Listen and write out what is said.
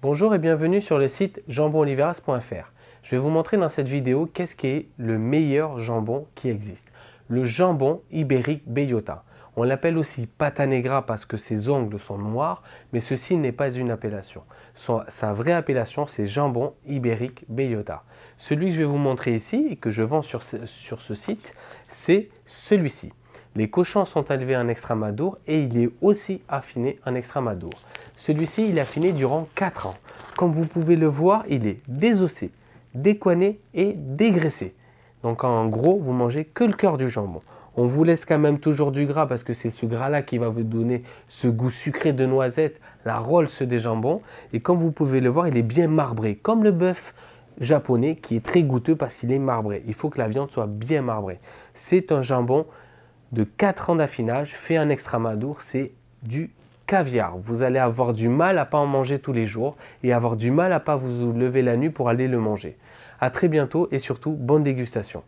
Bonjour et bienvenue sur le site jambonoliveras.fr. Je vais vous montrer dans cette vidéo qu'est-ce qui est le meilleur jambon qui existe. Le jambon ibérique Bellota. On l'appelle aussi pata negra parce que ses ongles sont noirs, mais ceci n'est pas une appellation. sa vraie appellation, c'est jambon ibérique Bellota. Celui que je vais vous montrer ici et que je vends sur ce, site, c'est celui-ci. Les cochons sont élevés en extramadour et il est aussi affiné en extramadour. Celui-ci, il est affiné durant 4 ans. Comme vous pouvez le voir, il est désossé, décoiné et dégraissé. Donc en gros, vous mangez que le cœur du jambon. On vous laisse quand même toujours du gras parce que c'est ce gras-là qui va vous donner ce goût sucré de noisette, la Rolls des jambons. Et comme vous pouvez le voir, il est bien marbré, comme le bœuf japonais qui est très goûteux parce qu'il est marbré. Il faut que la viande soit bien marbrée. C'est un jambon de 4 ans d'affinage fait en extramadour. C'est du caviar. Vous allez avoir du mal à pas en manger tous les jours et avoir du mal à pas vous lever la nuit pour aller le manger. À très bientôt et surtout bonne dégustation.